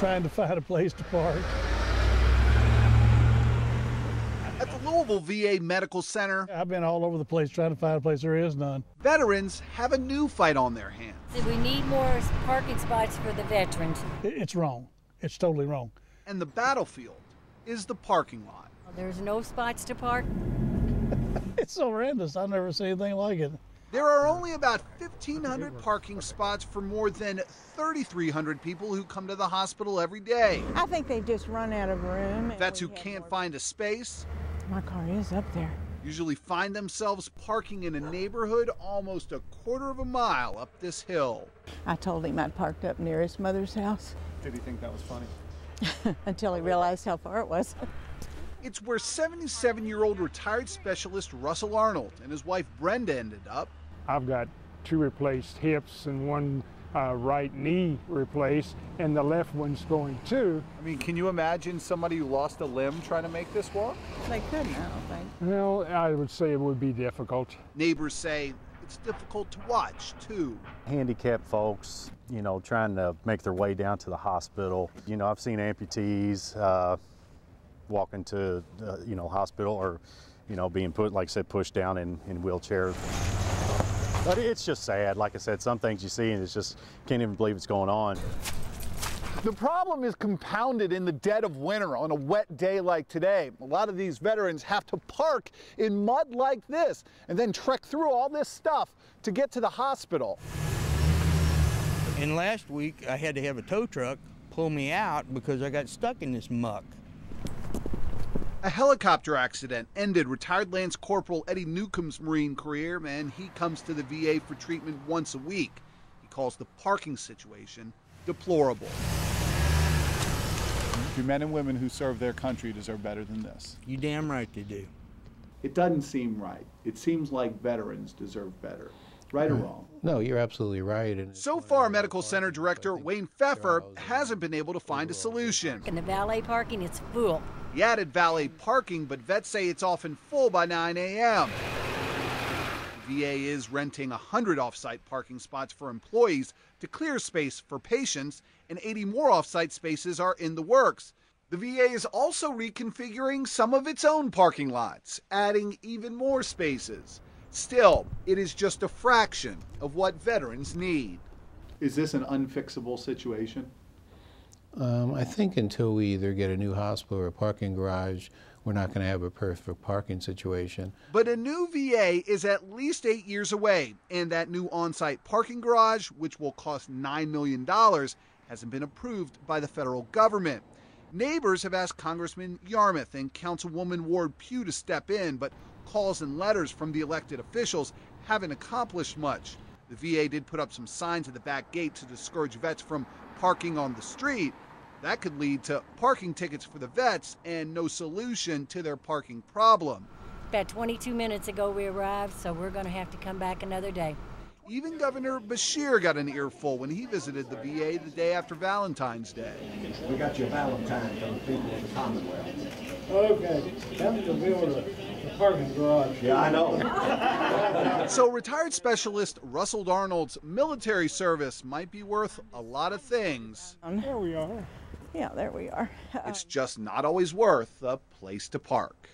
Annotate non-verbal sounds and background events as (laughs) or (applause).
trying to find a place to park. At the Louisville VA Medical Center, I've been all over the place trying to find a place. There is none. veterans have a new fight on their hands. We need more parking spots for the veterans. It's wrong. It's totally wrong. And the battlefield is the parking lot. There's no spots to park. (laughs) It's horrendous. I've never seen anything like it. There are only about 1,500 parking spots for more than 3,300 people who come to the hospital every day. I think they just run out of room. and Vets who can't more- find a space My car is up there. usually find themselves parking in a neighborhood almost a quarter of a mile up this hill. I told him I'd parked up near his mother's house Did he think that was funny? (laughs) until he realized how far it was. It's where 77 year old retired specialist Russell Arnold and his wife Brenda ended up. I've got two replaced hips and one uh, right knee replaced, and the left one's going too. I mean, can you imagine somebody who lost a limb trying to make this walk? They couldn't, I don't think. Well, I would say it would be difficult. Neighbors say it's difficult to watch, too. handicapped folks, you know, trying to make their way down to the hospital. You know, I've seen amputees uh, walk into, uh, you know, hospital or, you know, being put, like I said, pushed down in, in wheelchairs. But it's just sad. Like I said, some things you see and it's just can't even believe it's going on. The problem is compounded in the dead of winter on a wet day like today. A lot of these veterans have to park in mud like this and then trek through all this stuff to get to the hospital. And last week, I had to have a tow truck pull me out because I got stuck in this muck. A helicopter accident ended retired Lance Corporal Eddie Newcomb's Marine career, and he comes to the VA for treatment once a week. He calls the parking situation deplorable. The men and women who serve their country deserve better than this. You damn right they do. It doesn't seem right. It seems like veterans deserve better. Right or wrong? No, you're absolutely right. And So far, Medical Center Director Wayne Pfeffer hasn't been able to find a solution. And the valet parking, it's full. He added valet parking, but vets say it's often full by 9 a.m. VA is renting 100 off-site parking spots for employees to clear space for patients, and 80 more off-site spaces are in the works. The VA is also reconfiguring some of its own parking lots, adding even more spaces. Still, it is just a fraction of what veterans need. Is this an unfixable situation? Um, I think until we either get a new hospital or a parking garage, we're not going to have a perfect parking situation. But a new VA is at least eight years away, and that new on site parking garage, which will cost $9 million, hasn't been approved by the federal government. Neighbors have asked Congressman Yarmuth and Councilwoman Ward Pugh to step in, but calls and letters from the elected officials haven't accomplished much. The VA did put up some signs at the back gate to discourage vets from parking on the street. That could lead to parking tickets for the vets and no solution to their parking problem. About 22 minutes ago we arrived, so we're going to have to come back another day. Even Governor Beshear got an earful when he visited the VA the day after Valentine's Day. We got your Valentine from the people of the Commonwealth. Okay, tell me to build a, parking garage. Yeah, I know. (laughs) So, retired specialist Russell Arnold's military service might be worth a lot of things. There we are. Yeah, there we are. It's just not always worth a place to park.